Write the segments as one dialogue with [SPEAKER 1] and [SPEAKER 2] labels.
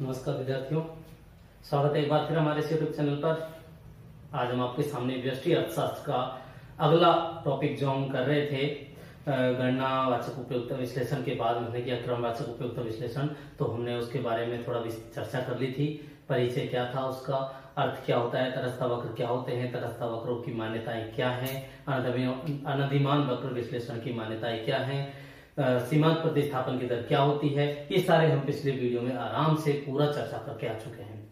[SPEAKER 1] नमस्कार विद्यार्थियों, स्वागत है एक बार फिर हमारे यूट्यूब चैनल पर। आज हम आपके सामने व्यष्टि अर्थशास्त्र का अगला टॉपिक जो हम कर रहे थे गणना, वाचक उपयोगिता विश्लेषण के बाद हमने किया क्रमवाचक उपयोगिता विश्लेषण तो हमने उसके बारे में थोड़ा चर्चा कर ली थी। परिचय क्या था उसका, अर्थ क्या होता है, तरस्ता वक्र क्या होते हैं, तरस्ता वक्रों की मान्यताएँ क्या है अनधिमान वक्र विश्लेषण की मान्यताएँ क्या है सीमांत प्रतिस्थापन की दर क्या होती है, ये सारे हम पिछले वीडियो में आराम से पूरा चर्चा करके आ चुके हैं।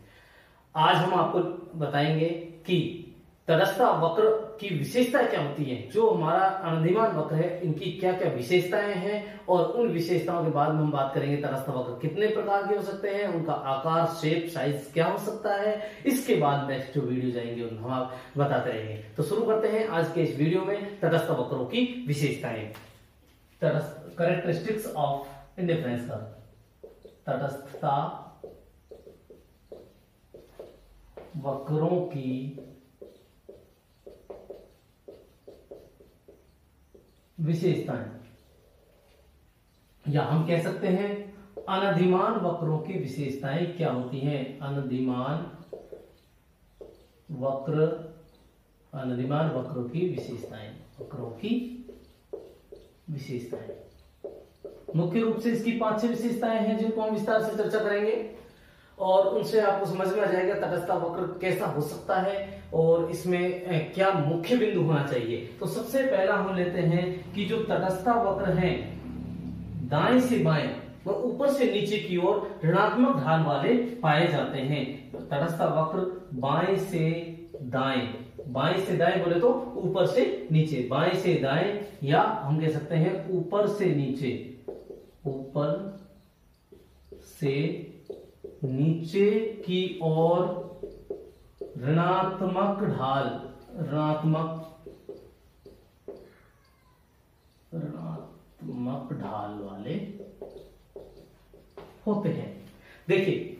[SPEAKER 1] आज हम आपको बताएँगे कि तटस्था वक्र की विशेषता क्या होती है, जो हमारा अनधिमान वक्र है, इनकी क्या क्या विशेषताएँ हैं, और उन विशेषताओं के बाद में हम बात करेंगे तटस्था वक्र कितने प्रकार के हो सकते हैं, उनका आकार शेप साइज़ क्या हो सकता है। इसके बाद नेक्स्ट जो वीडियो जाएँगे, उन हम बताते रहेंगे। तो शुरू करते हैं आज के इस वीडियो में तटस्थ वक्रों की विशेषताएँ। करेक्टरिस्टिक्स ऑफ़ इंडिफरेंस का। तटस्थता वक्रों की विशेषताएँ या हम कह सकते हैं, अनधिमान वक्रों की विशेषताएँ क्या होती हैं? अनधिमान वक्र, अनधिमान वक्रों की विशेषताएँ, वक्रों की विशेषताएँ। मुख्य रूप से इसकी पाँच छह विशेषताएँ हैं जिनको हम विस्तार से चर्चा करेंगे और उनसे आपको समझ में आ जाएगा तटस्था वक्र कैसा हो सकता है और इसमें क्या मुख्य बिंदु होना चाहिए। तो सबसे पहला हम लेते हैं कि जो तटस्था वक्र है, दाएँ से बाएँ व ऊपर से नीचे की ओर ऋणात्मक ढाल वाले पाए जाते हैं। तटस्था वक्र बाएँ से दाएँ। बाएँ से दाएँ बोले तो ऊपर से नीचे। बाएँ से दाएँ या हम कह सकते हैं ऊपर से नीचे। ऊपर से नीचे की ओर ऋणात्मक ढाल, ऋणात्मक ऋणात्मक ढाल वाले होते हैं। देखिए,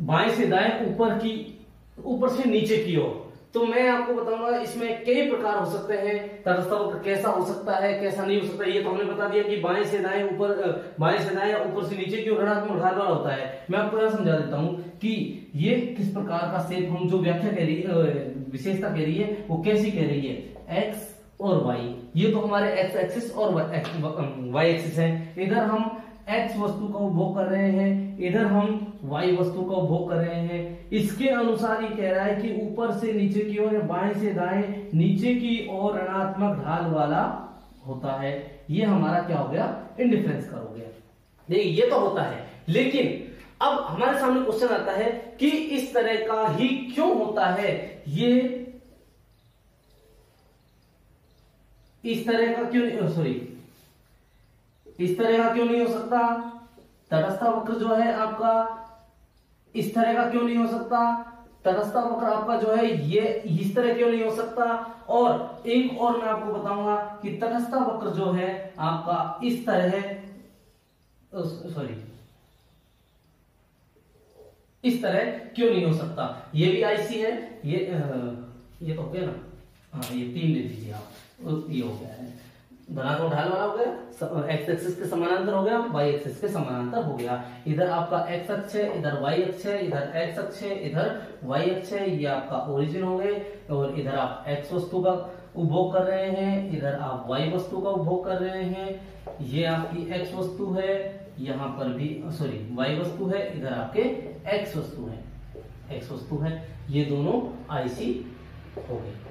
[SPEAKER 1] बाएँ से दाएँ ऊपर की, ऊपर से नीचे की ओर। तो मैं आपको बताऊँगा, इसमें कई प्रकार हो सकते हैं। तरस्ता कैसा हो सकता है, कैसा नहीं हो सकता ये तो हमने बता दिया कि बाएँ से दाएँ ऊपर बाएँ से दाएँ ऊपर से नीचे की ओर ऋणात्मक वाला होता है। मैं आपको यह समझा देता हूँ कि ये किस प्रकार का सेप हम जो व्याख्या कह रही है विशेषता कह रही है, वो कैसी कह रही है? एक्स और वाई ये तो हमारे एक्स एक्सिस और वाई एक्सिस है। इधर हम एक्स वस्तु का उपभोग कर रहे हैं इधर हम वायु वस्तु का उपभोग कर रहे हैं। इसके अनुसार ये कह रहा है कि ऊपर से नीचे की ओर बाएँ से दाएँ, नीचे की ओर ऋणात्मक ढाल वाला होता है। ये हमारा क्या हो गया? इंडिफरेंस का हो गया। देखिए ये तो होता है। लेकिन अब हमारे सामने क्वेश्चन आता है कि इस तरह का ही क्यों होता है? ये इस तरह का क्यों नहीं सॉरी इस तरह का क्यों नहीं हो सकता? तटस्था वक्र जो है आपका इस तरह का क्यों नहीं हो सकता? तटस्था वक्र आपका जो है ये इस तरह क्यों नहीं हो सकता? और एक और मैं आपको बताऊँगा कि तटस्था वक्र जो है आपका इस तरह सॉरी। इस तरह क्यों नहीं हो सकता? ये भी आईसी है, ये ये तो ना? हाँ ये तीन ले लीजिए आप। ये हो गया है। धनात्मक ढाल वाला हो गया एक्स एक्सिस के समानांतर हो गया वाई एक्सिस के समानांतर हो गया। इधर आपका एक्स अक्ष है, इधर वाई अक्ष है, इधर एक्स अक्ष है, इधर वाई अक्ष है, ये आपका ओरिजिन हो गए, और इधर आप एक्स वस्तु का उपभोग कर रहे हैं, इधर आप वाई वस्तु का उपभोग कर रहे हैं, ये आपकी एक्स वस्तु है, यहाँ पर भी सॉरी वाई वस्तु है, इधर आपके एक्स वस्तु है। एक्स वस्तु है, ये दोनों आईसी हो गए।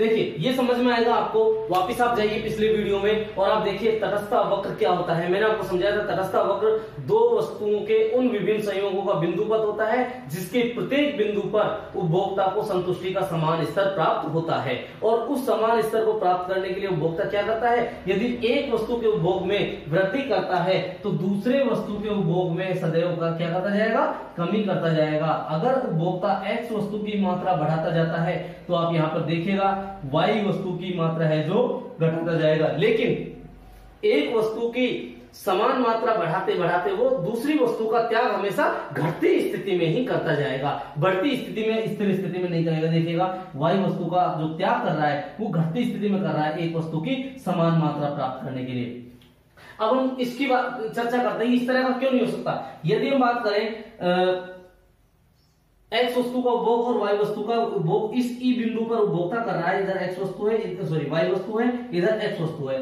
[SPEAKER 1] देखिए, ये समझ में आएगा आपको, वापिस आप जाइए पिछले वीडियो में और आप देखिए तटस्था वक्र क्या होता है। मैंने आपको समझाया था, तटस्था वक्र दो वस्तुओं के, उन विभिन्न संयोगों का बिंदुपत होता है, जिसके प्रत्येक बिंदु पर उपभोक्ता को संतुष्टि का समान स्तर प्राप्त होता है। और उस समान स्तर को प्राप्त करने के लिए उपभोक्ता क्या करता है? यदि एक वस्तु के उपभोग में वृद्धि करता है तो दूसरे वस्तु के उपभोग में सदैव का क्या करता जाएगा? कमी करता जाएगा। अगर उपभोक्ता एक्स वस्तु की मात्रा बढ़ाता जाता है तो आप यहाँ पर देखिएगा वाई वस्तु की मात्रा है जो घटाता जाएगा। लेकिन एक वस्तु की समान मात्रा बढ़ाते बढ़ाते वो दूसरी वस्तु का त्याग हमेशा घटती स्थिति में ही करता जाएगा। बढ़ती स्थिति में, स्थिर स्थिति में नहीं करेगा देखिएगा। वायु वस्तु का जो त्याग कर रहा है, वो घटती स्थिति में कर रहा है एक वस्तु की समान मात्रा प्राप्त करने के लिए। अब हम इसकी बात चर्चा करते हैं, इस तरह का क्यों नहीं हो सकता? यदि हम बात करें एक्स वस्तु का उपभोग और वाई वस्तु का उपभोग इस ई बिंदु पर उपभोक्ता कर रहा है। इधर एक्स वस्तु है सॉरी वाई वस्तु है, इधर एक्स वस्तु है।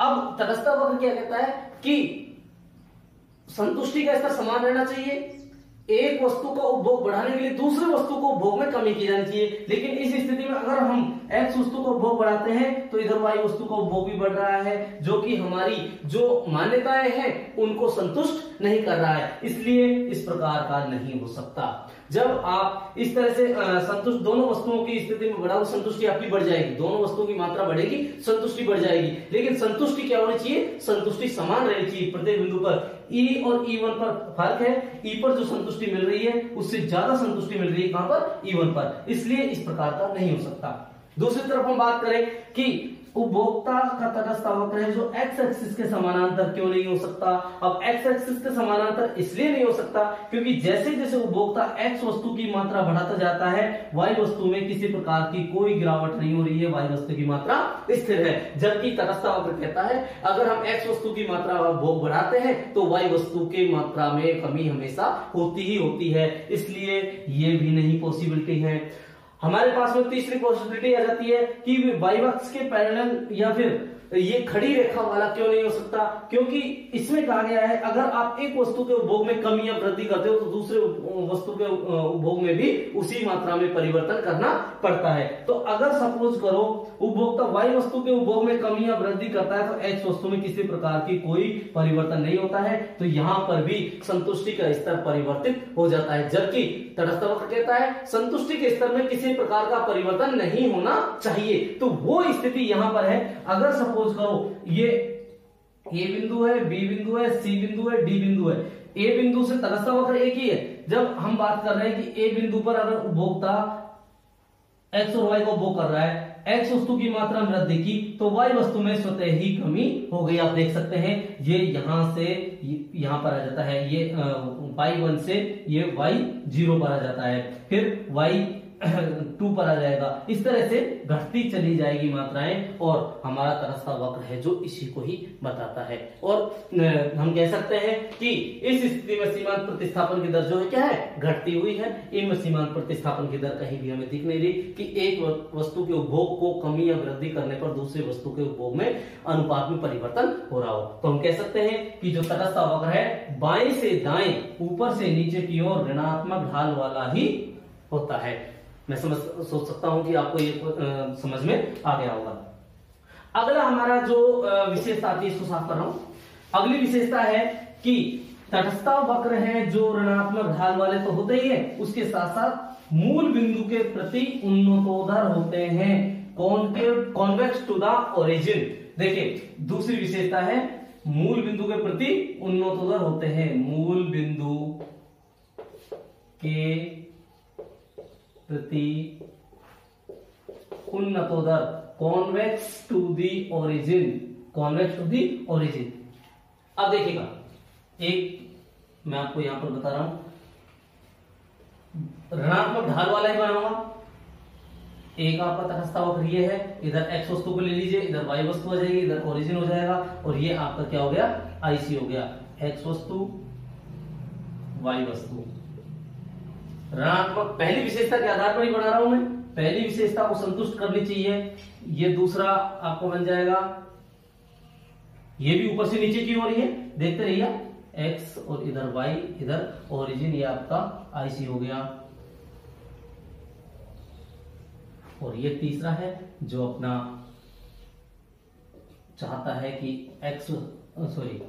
[SPEAKER 1] अब तटस्था वक्र क्या कहता है कि संतुष्टि का स्तर समान रहना चाहिए। एक वस्तु का उपभोग बढ़ाने के लिए दूसरे वस्तु को उपभोग में कमी की जानी चाहिए। लेकिन इस स्थिति में अगर हम एक्स वस्तु का उपभोग बढ़ाते हैं तो इधर वाई वस्तु का उपभोग भी बढ़ रहा है, जो कि हमारी जो मान्यताएँ हैं, उनको संतुष्ट नहीं कर रहा है। इसलिए इस प्रकार का नहीं हो सकता। जब आप इस तरह से संतुष्ट, दोनों वस्तुओं की स्थिति में बढ़ाओ, संतुष्टि आपकी बढ़ जाएगी। दोनों वस्तुओं की मात्रा बढ़ेगी, संतुष्टि बढ़ जाएगी। लेकिन संतुष्टि क्या होनी चाहिए? संतुष्टि समान रहनी चाहिए प्रत्येक बिंदु पर। ई e और ई e वन पर फ़र्क है। ई e पर जो संतुष्टि मिल रही है, उससे ज़्यादा संतुष्टि मिल रही है कहाँ पर? ई वन पर। इसलिए इस प्रकार का नहीं हो सकता। दूसरी तरफ़ हम बात करें कि उपभोक्ता का तटस्थ वक्र है जो एक्स एक्सिस के समानांतर क्यों नहीं हो सकता? अब एक्स एक्सिस के समानांतर इसलिए नहीं हो सकता क्योंकि जैसे जैसे उपभोक्ता एक्स वस्तु की मात्रा बढ़ाता जाता है वाई वस्तु में किसी प्रकार की कोई गिरावट नहीं हो रही है वाई वस्तु की मात्रा स्थिर है। जबकि तटस्थ वक्र कहता है, अगर हम एक्स वस्तु की मात्रा भोग बढ़ाते हैं तो वाई वस्तु की मात्रा में कमी हमेशा होती ही होती है। इसलिए ये भी नहीं पॉसिबिलिटी है। हमारे पास में तीसरी पॉसिबिलिटी आ जाती है कि वाइवक्स के पैरेलल या फिर ये खड़ी रेखा वाला क्यों नहीं हो सकता? क्योंकि इसमें कहा गया है, अगर आप एक वस्तु के उपभोग में कमी या वृद्धि करते हो तो दूसरे वस्तु के उपभोग में भी उसी मात्रा में परिवर्तन करना पड़ता है। तो अगर सपोज़ करो, उपभोक्ता वाई वस्तु के उपभोग में कमी या वृद्धि करता है तो एक्स वस्तु में किसी प्रकार की कोई परिवर्तन नहीं होता है। तो यहाँ पर भी संतुष्टि का स्तर परिवर्तित हो जाता है, जबकि तटस्थ वक्र कहता है, संतुष्टि के स्तर में किसी प्रकार का परिवर्तन नहीं होना चाहिए। तो वो स्थिति यहाँ पर है। अगर सपोज़ सपोज़ करो, ये ए बिंदु है, बी बिंदु है, सी बिंदु है, डी बिंदु है। ए बिंदु से तटस्थ वक्र एक ही है। जब हम बात कर रहे हैं कि ए बिंदु पर अगर उपभोक्ता एक्स और वाई को उपभोग कर रहा है एक्स वस्तु की मात्रा में वृद्धि की तो वाई वस्तु में स्वतः ही कमी हो गई। आप देख सकते हैं, ये यहाँ से यहाँ पर आ जाता है, ये वाई वन से ये वाई ज़ीरो पर आ जाता है। फिर वाई टू पर आ जाएगा। इस तरह से घटती चली जाएगी मात्राएँ और हमारा तरसता वक्र है जो इसी को ही बताता है। और हम कह सकते हैं कि इस स्थिति में सीमांत प्रतिस्थापन की दर जो है क्या है? घटती हुई है। इनमें सीमांत प्रतिस्थापन की दर कहीं भी हमें दिख नहीं रही कि एक वस्तु के उपभोग को कमी या वृद्धि करने पर दूसरे वस्तु के उपभोग में अनुपात में परिवर्तन हो रहा हो। तो हम कह सकते हैं कि जो तटस्थ वक्र है, बाएँ से दाएँ, ऊपर से नीचे की ओर ऋणात्मक ढाल वाला ही होता है। मैं समझ, सोच सकता हूँ कि आपको ये समझ में आ गया होगा। अगला हमारा जो विशेषता है इसको साफ़ कर रहा हूँ। अगली विशेषता है कि तटस्था वक्र है जो ऋणात्मक ढाल वाले तो होते ही है, उसके साथ साथ मूल बिंदु के प्रति उन्नतोदर होते हैं। Concave convex to the origin देखिए, दूसरी विशेषता है, मूल बिंदु के प्रति उन्नतोदर होते हैं। मूल बिंदु के प्रति उन्नतोदर convex to the origin convex to the origin अब देखिएगा, एक मैं आपको यहाँ पर बता रहा हूँ। ऋणात्मक ढाल वाला ही बनाऊँगा एक आपका तटस्था वक्र ये है, इधर एक्स वस्तु को ले लीजिए, इधर वाई वस्तु आ जाएगी, इधर ओरिजिन हो जाएगा, और ये आपका क्या हो गया? आईसी हो गया। एक्स वस्तु वाई वस्तु। ऋणात्मक पहली विशेषता के आधार पर ही बना रहा हूँ मैं। पहली विशेषता को संतुष्ट करनी चाहिए। ये दूसरा आपको बन जाएगा। ये भी ऊपर से नीचे की ही है। देखते रहिए। एक्स और इधर वाई इधर ओरिजिन ये आपका आईसी हो गया। और ये तीसरा है जो अपना चाहता है कि एक्स सॉरी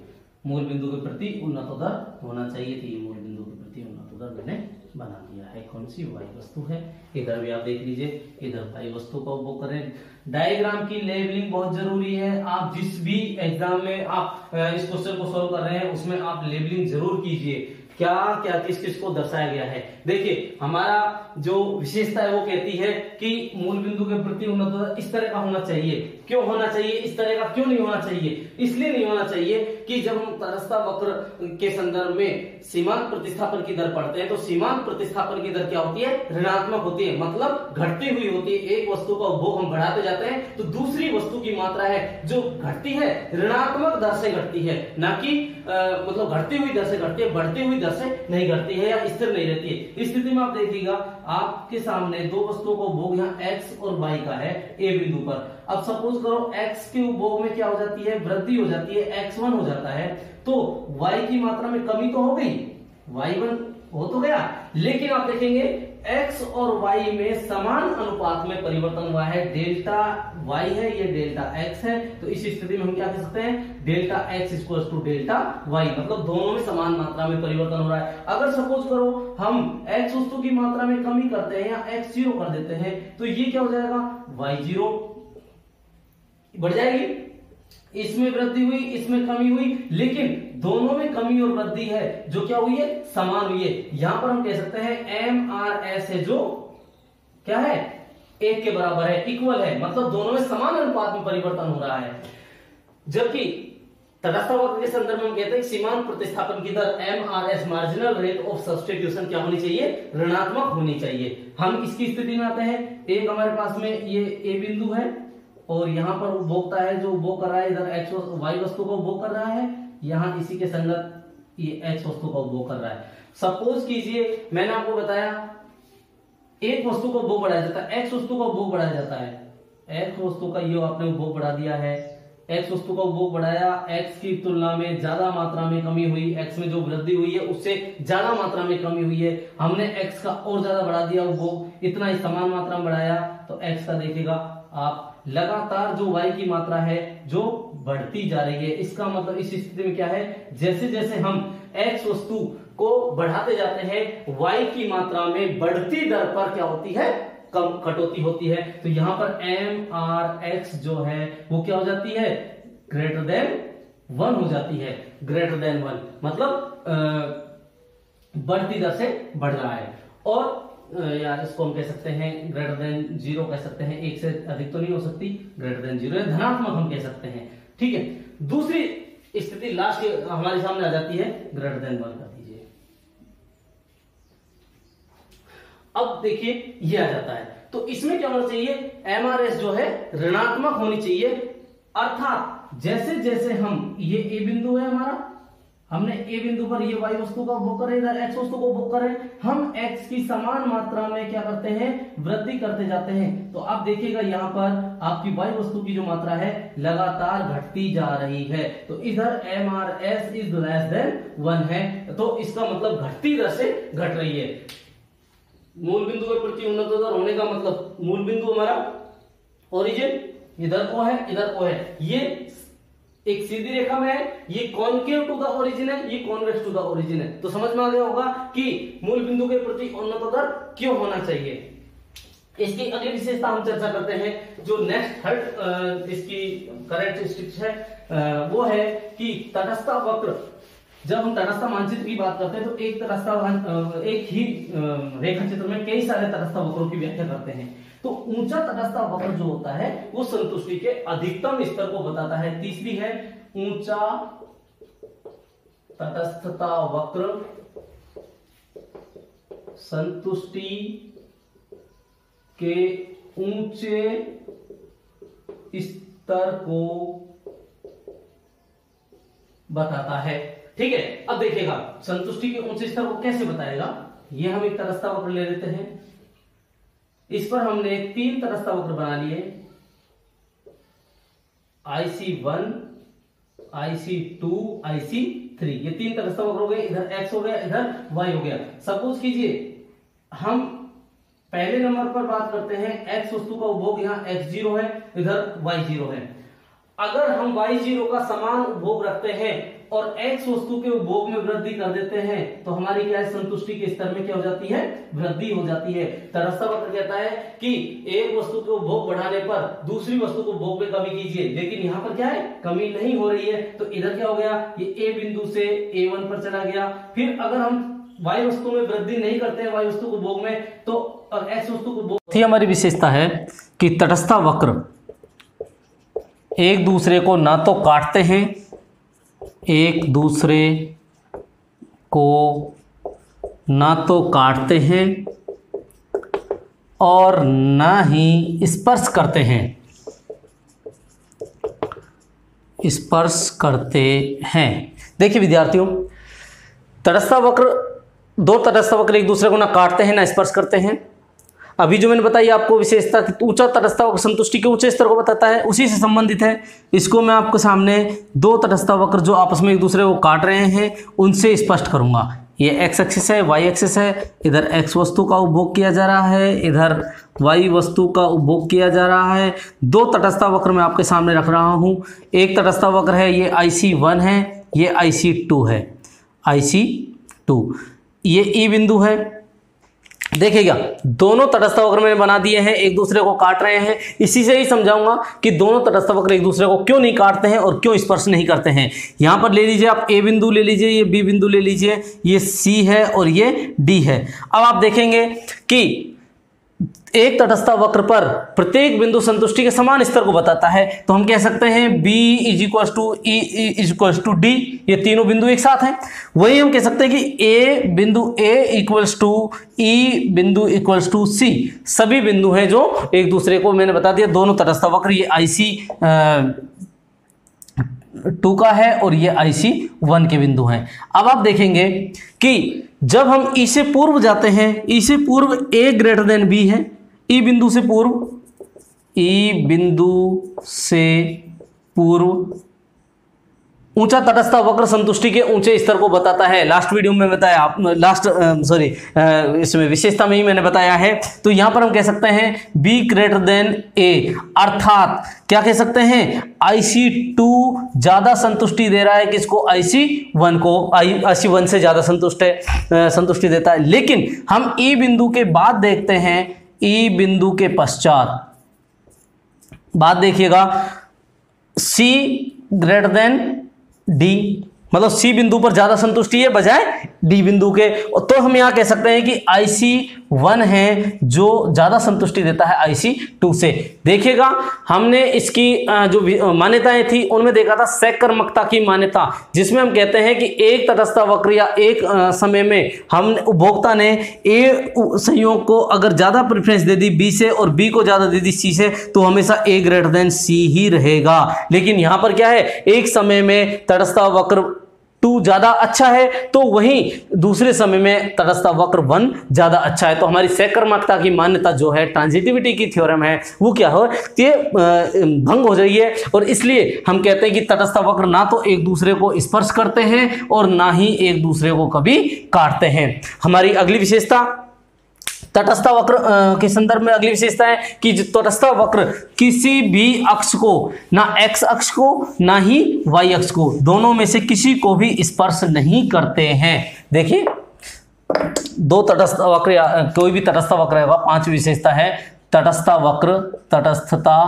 [SPEAKER 1] मूल बिंदु के प्रति उन्नत दर होना चाहिए। तो ये मूल बिंदु के प्रति उन्नत दर मैंने बना दिया है। कौन सी वाई वस्तु है? इधर भी आप देख लीजिए, इधर वाई वस्तु का उपभोग करें। डायग्राम की लेबलिंग बहुत ज़रूरी है। आप जिस भी एग्ज़ाम में आप इस क्वेश्चन को सोल्व कर रहे हैं, उसमें आप लेबलिंग ज़रूर कीजिए। क्या क्या, किस किस को दर्शाया गया है? देखिए, हमारा जो विशेषता है वो कहती है कि मूल बिंदु के प्रति उन्नत इस तरह का होना चाहिए। क्यों होना चाहिए? इस तरह का क्यों नहीं होना चाहिए? इसलिए नहीं होना चाहिए कि जब हम तटस्था वक्र के संदर्भ में सीमांत प्रतिस्थापन की दर पढ़ते हैं तो सीमांत प्रतिस्थापन की दर क्या होती है? ऋणात्मक होती है। मतलब घटती हुई होती है। एक वस्तु का उपभोग हम बढ़ाते जाते हैं तो दूसरी वस्तु की मात्रा है जो घटती है, ऋणात्मक दर से घटती है। ना कि मतलब घटती हुई दर से घटती है, बढ़ती हुई दर से नहीं घटती है या स्थिर नहीं रहती है। इस स्थिति में आप देखिएगा, आपके सामने दो वस्तुओं का उपभोग यहाँ एक्स और वाई का है ए बिंदु पर। अब सपोज़ करो x के उपभोग में क्या हो जाती है? वृद्धि हो जाती है x1 हो जाता है। तो y की मात्रा में कमी तो हो गई। y1 हो तो गया। लेकिन आप देखेंगे, x और y में समान अनुपात में परिवर्तन हुआ है। डेल्टा y है, ये डेल्टा x है। तो इस स्थिति में हम क्या कह सकते हैं? Delta x equal to delta y मतलब दोनों में समान मात्रा में परिवर्तन हो रहा है। अगर सपोज़ करो, हम x वस्तु की मात्रा में कमी करते हैं या x ज़ीरो कर देते हैं तो ये क्या हो जाएगा? y ज़ीरो बढ़ जाएगी। इसमें वृद्धि हुई, इसमें कमी हुई, लेकिन दोनों में कमी और वृद्धि है, जो क्या हुई है? समान हुई है। यहाँ पर हम कह सकते हैं एम आर एस है जो क्या है? एक के बराबर है इक्वल है। मतलब दोनों में समान अनुपात में परिवर्तन हो रहा है। जबकि तटस्थ वक्र के संदर्भ में हम कहते हैं सीमांत प्रतिस्थापन की दर M R S marginal rate of substitution क्या होनी चाहिए? ऋणात्मक होनी चाहिए। हम इसकी स्थिति में आते हैं। एक हमारे पास में ये ए बिंदु है। और यहाँ पर उपभोक्ता है, जो उपभोग कर रहा है, इधर एक्स वाई वस्तु को उपभोग कर रहा है, यहाँ इसी के संगत ये एक्स वस्तु का उपभोग कर रहा है। सपोज़ कीजिए, मैंने आपको बताया, एक वस्तु को उपभोग बढ़ाया जाता है एक्स वस्तु का उपभोग बढ़ाया जाता है। एक्स वस्तु का ये आपने उपभोग बढ़ा दिया है। एक्स वस्तु का उपभोग बढ़ाया एक्स की तुलना में ज़्यादा मात्रा में कमी हुई एक्स में जो वृद्धि हुई है, उससे ज़्यादा मात्रा में कमी हुई है। हमने एक्स का और ज़्यादा बढ़ा दिया उपभोग इतना ही समान मात्रा में बढ़ाया तो एक्स का देखेगा आप लगातार जो वाई की मात्रा है जो बढ़ती जा रही है इसका मतलब इस स्थिति में क्या है? जैसे जैसे हम एक्स वस्तु को बढ़ाते जाते हैं वाई की मात्रा में बढ़ती दर पर क्या होती है? कम कटौती होती है। तो यहाँ पर एम आर एक्स जो है वो क्या हो जाती है? ग्रेटर देन वन हो जाती है। ग्रेटर देन वन मतलब आ, बढ़ती दर से बढ़ रहा है। और यार इसको हम कह सकते हैं ग्रेटर देन ज़ीरो कह सकते हैं, एक से अधिक तो नहीं हो सकती ग्रेटर देन ज़ीरो धनात्मक हम कह सकते हैं। ठीक है? दूसरी स्थिति लास्ट हमारे सामने आ जाती है ग्रेटर देन वन कर दीजिए। अब देखिए, ये आ जाता है। तो इसमें क्या होना चाहिए? एमआरएस जो है, ऋणात्मक होनी चाहिए। अर्थात जैसे जैसे हम, ये ए बिंदु है हमारा हमने ए बिंदु पर ये वाई वस्तु का उपभोग करें, इधर एक्स वस्तु को उपभोग करें, हम एक्स की समान मात्रा में क्या करते हैं? वृद्धि करते जाते हैं। तो आप देखिएगा यहाँ पर आपकी वाई वस्तु की जो मात्रा है, लगातार घटती जा रही है। तो इधर M R S is less than one है। तो इसका मतलब घटती दर से घट रही है। मूल बिंदु के प्रति उन्नत दर होने का मतलब मूल बिंदु हमारा ओरिजिन इधर को है, इधर को है। ये एक सीधी रेखा में है, ये कॉन्केव टू द ओरिजिन है, ये कॉन्वेक्स टू द ओरिजिन है। तो समझ में आ गया होगा कि मूल बिंदु के प्रति उन्नत दर क्यों होना चाहिए। इसकी अगली विशेषता हम चर्चा करते हैं, जो नेक्स्ट थर्ड इसकी करेक्टरिस्टिक्स है वो है कि तटस्था वक्र। जब हम तटस्था मानचित्र की बात करते हैं तो एक तटस्था एक ही रेखा चित्र में कई सारे तटस्था वक्रों की व्याख्या करते हैं। तो ऊँचा तटस्थ वक्र जो होता है, वो संतुष्टि के अधिकतम स्तर को बताता है। तीसरी है ऊँचा तटस्थता वक्र। संतुष्टि के ऊँचे स्तर को बताता है। ठीक है? अब देखिएगा, संतुष्टि के ऊँचे स्तर को कैसे बताएगा? ये हम एक तरस्ता वक्र ले लेते हैं। इस पर हमने तीन तरस्ता वक्र बना लिए। IC one IC two IC three ये तीन तरस्ता वक्र हो गए इधर एक्स हो गया, इधर वाई हो गया। सपोज़ कीजिए, हम पहले नंबर पर बात करते हैं एक्स वस्तु का उपभोग यहाँ एक्स ज़ीरो है, इधर वाई ज़ीरो है। अगर हम वाई ज़ीरो का समान उपभोग रखते हैं और एक्स वस्तु के उपभोग में वृद्धि कर देते हैं तो हमारी क्या है? संतुष्टि के स्तर में क्या हो जाती है? वृद्धि हो जाती है। तरस्ता वक्र कहता है कि एक वस्तु के उपभोग बढ़ाने पर दूसरी वस्तु को उपभोग में कमी कीजिए। लेकिन यहाँ पर क्या है? कमी नहीं हो रही है। तो इधर क्या हो गया? ये ए बिंदु से ए पर चला गया। फिर अगर हम वायु वस्तु में वृद्धि नहीं करते हैं वायु वस्तु को भोग में तो एक्स वस्तु को भोग हमारी विशेषता है कि तटस्था वक्र एक दूसरे को ना तो काटते हैं, एक दूसरे को ना तो काटते हैं और ना ही स्पर्श करते हैं। स्पर्श करते हैं। देखिए विद्यार्थियों, तटस्था वक्र, दो तटस्था वक्र एक दूसरे को ना काटते हैं, ना स्पर्श करते हैं। अभी जो मैंने बताई आपको विशेषता ऊँचा तटस्था वक्र संतुष्टि के ऊँचे स्तर को बताता है, उसी से संबंधित है। इसको मैं आपके सामने दो तटस्था वक्र जो आपस में एक दूसरे को काट रहे हैं, उनसे स्पष्ट करूँगा। ये एक्स एक्सिस है वाई एक्सिस है, इधर एक्स वस्तु का उपभोग किया जा रहा है, इधर वाई वस्तु का उपभोग किया जा रहा है। दो तटस्था वक्र मैं आपके सामने रख रहा हूँ। एक तटस्था वक्र है, ये आई सी वन है, ये आई सी टू है। आई सी टू ये ई बिंदु है देखिएगा, दोनों तटस्थ वक्र मैंने बना दिए हैं, एक दूसरे को काट रहे हैं। इसी से ही समझाऊँगा कि दोनों तटस्थ वक्र एक दूसरे को क्यों नहीं काटते हैं और क्यों स्पर्श नहीं करते हैं। यहाँ पर ले लीजिए आप, ए बिंदु ले लीजिए, ये बी बिंदु ले लीजिए, ये सी है और ये डी है। अब आप देखेंगे कि एक तटस्था वक्र पर प्रत्येक बिंदु संतुष्टि के समान स्तर को बताता है। तो हम कह सकते हैं B is equal to E is equal to D ये तीनों बिंदु एक साथ हैं। वही हम कह सकते हैं कि A बिंदु A इक्वल्स टू ई बिंदु इक्वल्स टू सी सभी बिंदु हैं जो एक दूसरे को मैंने बता दिया। दोनों तटस्था वक्र, ये आई सी टू का है और ये आई सी वन के बिंदु हैं। अब आप देखेंगे कि जब हम इसे पूर्व जाते हैं इसे पूर्व ए ग्रेटर देन बी है ई बिंदु से पूर्व ई बिंदु से पूर्व ऊँचा तटस्थ वक्र संतुष्टि के ऊँचे स्तर को बताता है। लास्ट वीडियो में बताया आप लास्ट सॉरी इसमें विशेषता में ही मैंने बताया है। तो यहाँ पर हम कह सकते हैं बी ग्रेटर देन ए अर्थात क्या कह सकते हैं? आईसी टू ज़्यादा संतुष्टि दे रहा है किसको? आईसी वन को। आई आईसी वन से ज़्यादा संतुष्ट है संतुष्टि देता है। लेकिन हम ई बिंदु के बाद देखते हैं। ई बिंदु के पश्चात। बात देखिएगा। सी ग्रेटर देन डी मतलब सी बिंदु पर ज़्यादा संतुष्टि है बजाय डी बिंदु के। तो हम यहाँ कह सकते हैं कि आईसी वन है जो ज़्यादा संतुष्टि देता है आईसी टू से। देखिएगा, हमने इसकी जो मान्यताएँ थी, उनमें देखा था सैकर्मकता की मान्यता, जिसमें हम कहते हैं कि एक तटस्थ वक्र या एक समय में हम उपभोक्ता ने ए संयोग को अगर ज़्यादा प्रेफरेंस दे दी बी से और बी को ज़्यादा दे दी सी से तो हमेशा ए ग्रेटर देन सी ही रहेगा। लेकिन यहाँ पर क्या है? एक समय में तटस्थ वक्र टू ज़्यादा अच्छा है तो वहीं दूसरे समय में तटस्था वक्र वन ज़्यादा अच्छा है। तो हमारी सैकर्मकता की मान्यता जो है, ट्रांजिटिविटी की थ्योरम है, वो क्या हो, ये भंग हो जाइए। और इसलिए हम कहते हैं कि तटस्था वक्र ना तो एक दूसरे को स्पर्श करते हैं और ना ही एक दूसरे को कभी काटते हैं। हमारी अगली विशेषता तटस्थ वक्र के संदर्भ में अगली विशेषता है कि तटस्थ वक्र किसी भी अक्ष को, ना एक्स अक्ष को, ना ही वाई अक्ष को, दोनों में से किसी को भी स्पर्श नहीं करते हैं। देखिए, दो तटस्थ वक्र कोई भी तटस्थ वक्र होगा पाँच विशेषता है। तटस्था वक्र, तटस्थता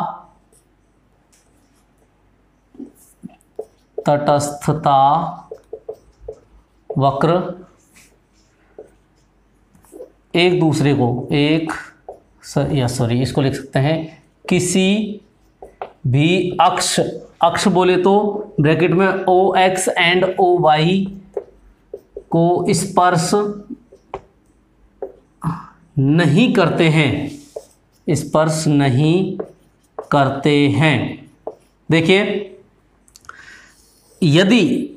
[SPEAKER 1] तटस्थता वक्र एक दूसरे को, एक या सॉरी इसको लिख सकते हैं, किसी भी अक्ष अक्ष बोले तो ब्रैकेट में O X and O Y को स्पर्श नहीं करते हैं। स्पर्श नहीं करते हैं। देखिए, यदि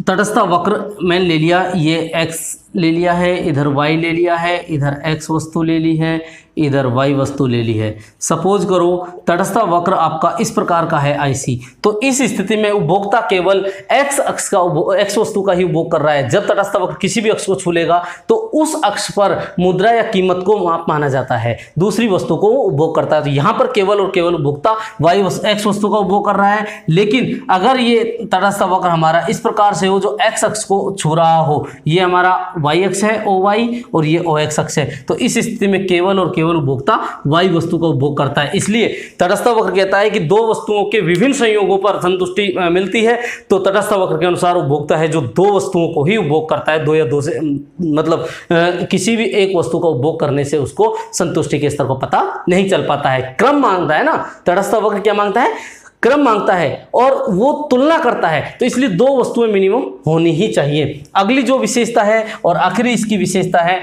[SPEAKER 1] तटस्थ वक्र मैंने ले लिया, ये x ले लिया है, इधर y ले लिया है, इधर x वस्तु ले ली है इधर y वस्तु ले ली है। सपोज़ करो, तटस्था वक्र आपका इस प्रकार का है IC तो इस स्थिति में उपभोक्ता केवल x अक्ष का x वस्तु का ही उपभोग कर रहा है। जब तटस्था वक्र किसी भी अक्ष को छू लेगा तो उस अक्ष पर मुद्रा या कीमत को माप माना जाता है। दूसरी वस्तु को उपभोग करता है। तो यहाँ पर केवल और केवल उपभोक्ता वाई एक्स वस्तु का उपभोग कर रहा है। लेकिन अगर ये तटस्था वक्र हमारा इस प्रकार से हो, जो एक्स अक्ष को छू रहा हो, ये हमारा वाई अक्ष है ओ वाई और ये ओ एक्स अक्ष है। तो इस स्थिति में केवल और केवल उपभोक्ता वाई वस्तु का उपभोग करता है। इसलिए तटस्थ वक्र कहता है कि दो वस्तुओं के विभिन्न संयोगों पर संतुष्टि मिलती है। तो तटस्थ वक्र के अनुसार उपभोक्ता है जो दो वस्तुओं को ही उपभोग करता है। दो या दो से मतलब किसी भी एक वस्तु का उपभोग करने से उसको संतुष्टि के स्तर को पता नहीं चल पाता है। क्रम माँगता है ना? तटस्थ वक्र क्या माँगता है? क्रम माँगता है और वो तुलना करता है। तो इसलिए दो वस्तुएँ मिनिमम होनी ही चाहिए। अगली जो विशेषता है और आखिरी इसकी विशेषता है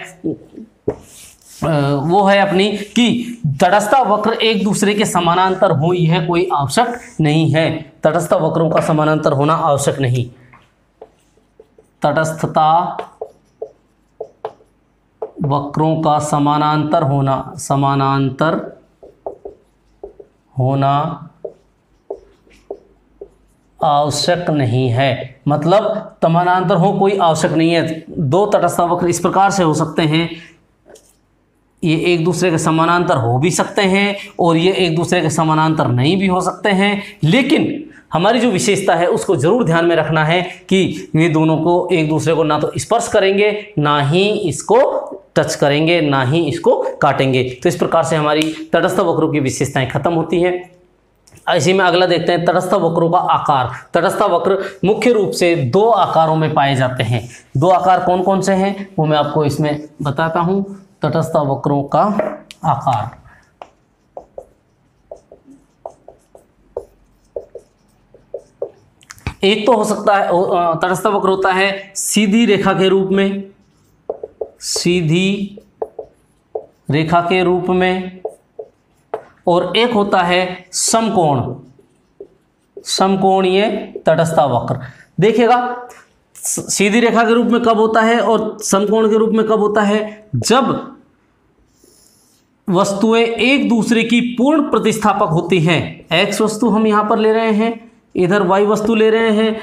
[SPEAKER 1] वो है अपनी कि तटस्था वक्र एक दूसरे के समानांतर हो, यह कोई आवश्यक नहीं है। तटस्थ वक्रों का समानांतर होना आवश्यक नहीं। तटस्थता वक्रों का समानांतर होना समानांतर होना आवश्यक नहीं है। मतलब समानांतर हो कोई आवश्यक नहीं है। दो तटस्थ वक्र इस प्रकार से हो सकते हैं। ये एक दूसरे के समानांतर हो भी सकते हैं और ये एक दूसरे के समानांतर नहीं भी हो सकते हैं। लेकिन हमारी जो विशेषता है, उसको ज़रूर ध्यान में रखना है कि ये दोनों को एक दूसरे को ना तो स्पर्श करेंगे, ना ही इसको टच करेंगे, ना ही इसको काटेंगे। तो इस प्रकार से हमारी तटस्थ वक्रों की विशेषताएँ खत्म होती हैं। इसी में अगला देखते हैं, तटस्थ वक्रों का आकार। तटस्थ वक्र मुख्य रूप से दो आकारों में पाए जाते हैं। दो आकार कौन कौन से हैं, वो मैं आपको इसमें बताता हूँ। तटस्थ वक्रों का आकार। एक तो हो सकता है तटस्थ वक्र होता है सीधी रेखा के रूप में। सीधी रेखा के रूप में। और एक होता है समकोण। समकोणीय तटस्था वक्र। देखिएगा सीधी रेखा के रूप में कब होता है और समकोण के रूप में कब होता है? जब वस्तुएँ एक दूसरे की पूर्ण प्रतिस्थापक होती हैं। एक्स वस्तु हम यहाँ पर ले रहे हैं, इधर वाई वस्तु ले रहे हैं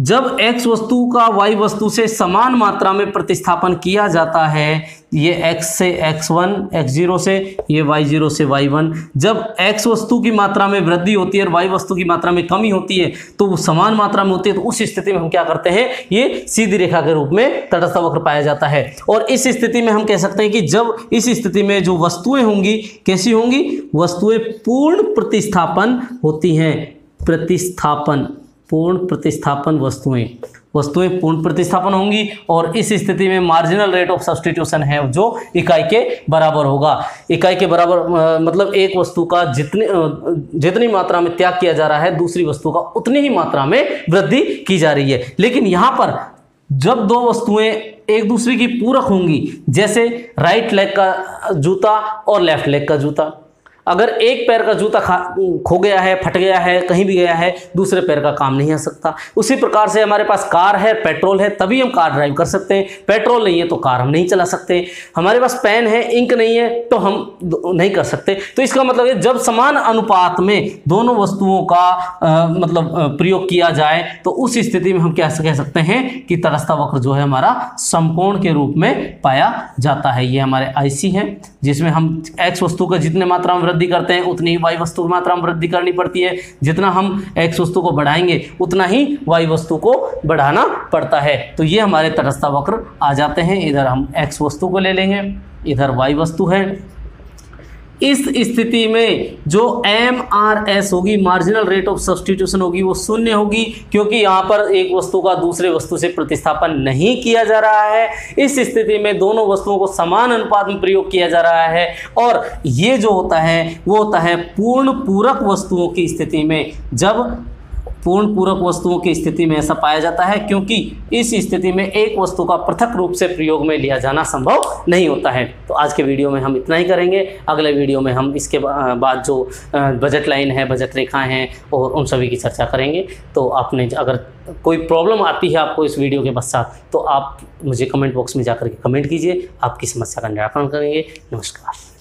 [SPEAKER 1] जब x वस्तु का y वस्तु से समान मात्रा में प्रतिस्थापन किया जाता है, ये x से x1 x0 से, ये y0 से y1 जब x वस्तु की मात्रा में वृद्धि होती है और y वस्तु की मात्रा में कमी होती है तो वो समान मात्रा में होती है तो उस स्थिति में हम क्या करते हैं, ये सीधी रेखा के रूप में तटस्थ वक्र पाया जाता है। और इस स्थिति में हम कह सकते हैं कि जब इस स्थिति में जो वस्तुएँ होंगी, कैसी होंगी? वस्तुएँ पूर्ण प्रतिस्थापन होती हैं। प्रतिस्थापन। पूर्ण प्रतिस्थापन वस्तुएँ। वस्तुएँ पूर्ण प्रतिस्थापन होंगी और इस स्थिति में मार्जिनल रेट ऑफ़ सब्सटीट्यूशन है जो इकाई के बराबर होगा। इकाई के बराबर मतलब एक वस्तु का जितने जितनी मात्रा में त्याग किया जा रहा है, दूसरी वस्तु का उतनी ही मात्रा में वृद्धि की जा रही है। लेकिन यहाँ पर जब दो वस्तुएँ एक दूसरे की पूरक होंगी, जैसे राइट लेग का जूता और लेफ़्ट लेग का जूता अगर एक पैर का जूता खो गया है फट गया है कहीं भी गया है दूसरे पैर का काम नहीं आ सकता। उसी प्रकार से हमारे पास कार है पेट्रोल है तभी हम कार ड्राइव कर सकते हैं। पेट्रोल नहीं है तो कार हम नहीं चला सकते। हमारे पास पेन है इंक नहीं है तो हम नहीं कर सकते। तो इसका मतलब है जब समान अनुपात में दोनों वस्तुओं का आ, मतलब प्रयोग किया जाए तो उस स्थिति में हम क्या कह सकते हैं कि तरस्ता वक्र जो है हमारा समकोण के रूप में पाया जाता है। ये हमारे आईसी है जिसमें हम एक्स वस्तु का जितने मात्रा में वृद्धि करते हैं, उतनी ही वायु वस्तु की मात्रा में वृद्धि करनी पड़ती है। जितना हम एक्स वस्तु को बढ़ाएँगे, उतना ही वायु वस्तु को बढ़ाना पड़ता है। तो ये हमारे तटस्था वक्र आ जाते हैं। इधर हम एक्स वस्तु को ले लेंगे। इधर वाई वस्तु है। इस स्थिति में जो एम आर एस होगी मार्जिनल रेट ऑफ़ सब्सटीट्यूशन होगी, वो शून्य होगी, क्योंकि यहाँ पर एक वस्तु का दूसरे वस्तु से प्रतिस्थापन नहीं किया जा रहा है। इस स्थिति में दोनों वस्तुओं को समान अनुपात में प्रयोग किया जा रहा है और ये जो होता है, वो होता है पूर्ण पूरक वस्तुओं की स्थिति में जब पूर्ण पूरक वस्तुओं की स्थिति में ऐसा पाया जाता है, क्योंकि इस स्थिति में एक वस्तु का पृथक रूप से प्रयोग में लिया जाना संभव नहीं होता है। तो आज के वीडियो में हम इतना ही करेंगे। अगले वीडियो में हम इसके बाद जो बजट लाइन है बजट रेखाएँ हैं, और उन सभी की चर्चा करेंगे। तो आपने अगर कोई प्रॉब्लम आती है आपको इस वीडियो के पश्चात तो आप मुझे कमेंट बॉक्स में जाकर के कमेंट कीजिए। आपकी समस्या का निराकरण करेंगे। नमस्कार।